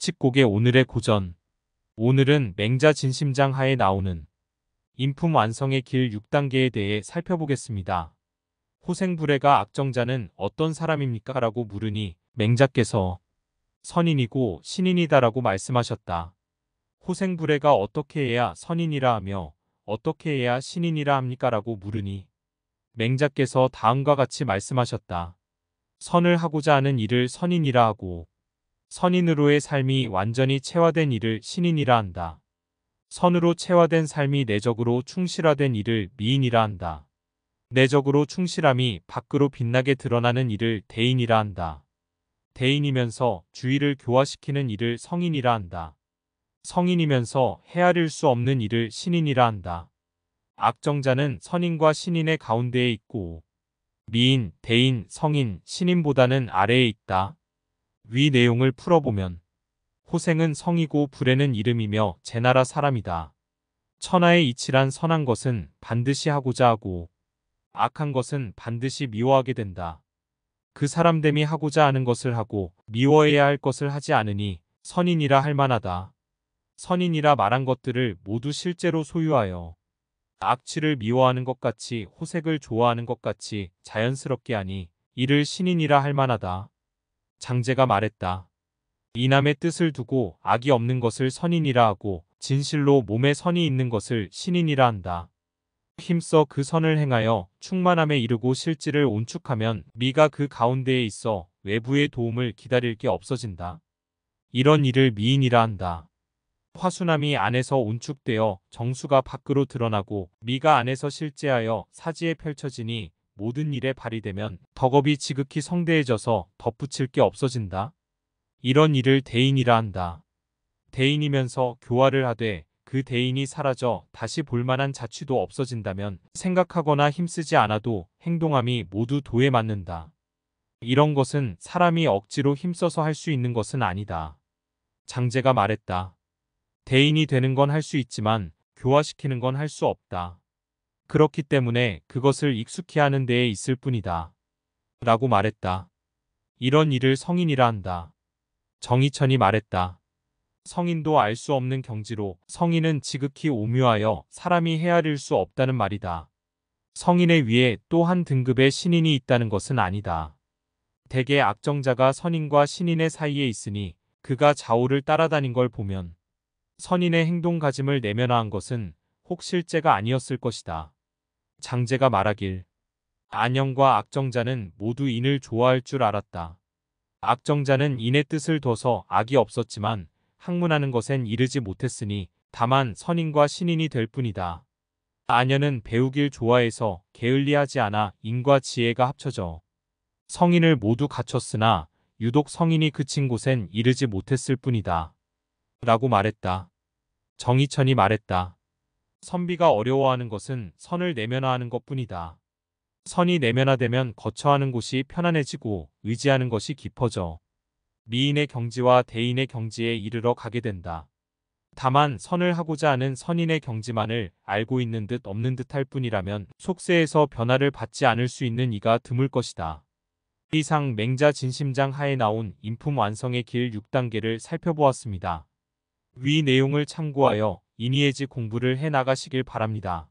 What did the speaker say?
칙곡의 오늘의 고전. 오늘은 맹자 진심장 하에 나오는 인품 완성의 길 6단계에 대해 살펴보겠습니다. 호생불애가 악정자는 어떤 사람입니까? 라고 물으니 맹자께서 선인이고 신인이다라고 말씀하셨다. 호생불애가 어떻게 해야 선인이라 하며 어떻게 해야 신인이라 합니까? 라고 물으니 맹자께서 다음과 같이 말씀하셨다. 선을 하고자 하는 일을 선인이라 하고 선인으로의 삶이 완전히 체화된 일을 신인이라 한다. 선으로 체화된 삶이 내적으로 충실화된 일을 미인이라 한다. 내적으로 충실함이 밖으로 빛나게 드러나는 일을 대인이라 한다. 대인이면서 주의를 교화시키는 일을 성인이라 한다. 성인이면서 헤아릴 수 없는 일을 신인이라 한다. 악정자는 선인과 신인의 가운데에 있고 미인, 대인, 성인, 신인보다는 아래에 있다. 위 내용을 풀어보면 호생은 성이고 불에는 이름이며 제나라 사람이다. 천하의 이치란 선한 것은 반드시 하고자 하고 악한 것은 반드시 미워하게 된다. 그 사람됨이 하고자 하는 것을 하고 미워해야 할 것을 하지 않으니 선인이라 할 만하다. 선인이라 말한 것들을 모두 실제로 소유하여 악취를 미워하는 것 같이 호색을 좋아하는 것 같이 자연스럽게 하니 이를 신인이라 할 만하다. 장제가 말했다. 이남의 뜻을 두고 악이 없는 것을 선인이라 하고 진실로 몸에 선이 있는 것을 신인이라 한다. 힘써 그 선을 행하여 충만함에 이르고 실질을 온축하면 미가 그 가운데에 있어 외부의 도움을 기다릴 게 없어진다. 이런 일을 미인이라 한다. 화순함이 안에서 온축되어 정수가 밖으로 드러나고 미가 안에서 실제하여 사지에 펼쳐지니 모든 일에 발휘되면 덕업이 지극히 성대해져서 덧붙일 게 없어진다. 이런 일을 대인이라 한다. 대인이면서 교화를 하되 그 대인이 사라져 다시 볼만한 자취도 없어진다면 생각하거나 힘쓰지 않아도 행동함이 모두 도에 맞는다. 이런 것은 사람이 억지로 힘써서 할 수 있는 것은 아니다. 장제가 말했다. 대인이 되는 건 할 수 있지만 교화시키는 건 할 수 없다. 그렇기 때문에 그것을 익숙히 하는 데에 있을 뿐이다. 라고 말했다. 이런 일을 성인이라 한다. 정희천이 말했다. 성인도 알 수 없는 경지로 성인은 지극히 오묘하여 사람이 헤아릴 수 없다는 말이다. 성인의 위에 또 한 등급의 신인이 있다는 것은 아니다. 대개 악정자가 선인과 신인의 사이에 있으니 그가 좌우를 따라다닌 걸 보면 선인의 행동가짐을 내면화한 것은 혹 실제가 아니었을 것이다. 장제가 말하길 안영과 악정자는 모두 인을 좋아할 줄 알았다. 악정자는 인의 뜻을 둬서 악이 없었지만 학문하는 것엔 이르지 못했으니 다만 선인과 신인이 될 뿐이다. 아녀는 배우길 좋아해서 게을리하지 않아 인과 지혜가 합쳐져 성인을 모두 갖췄으나 유독 성인이 그친 곳엔 이르지 못했을 뿐이다. 라고 말했다. 정희천이 말했다. 선비가 어려워하는 것은 선을 내면화하는 것뿐이다. 선이 내면화되면 거처하는 곳이 편안해지고 의지하는 것이 깊어져 미인의 경지와 대인의 경지에 이르러 가게 된다. 다만 선을 하고자 하는 선인의 경지만을 알고 있는 듯 없는 듯할 뿐이라면 속세에서 변화를 받지 않을 수 있는 이가 드물 것이다. 이상 맹자 진심장 하에 나온 인품 완성의 길 6단계를 살펴보았습니다. 위 내용을 참고하여 인이해지 공부를 해 나가시길 바랍니다.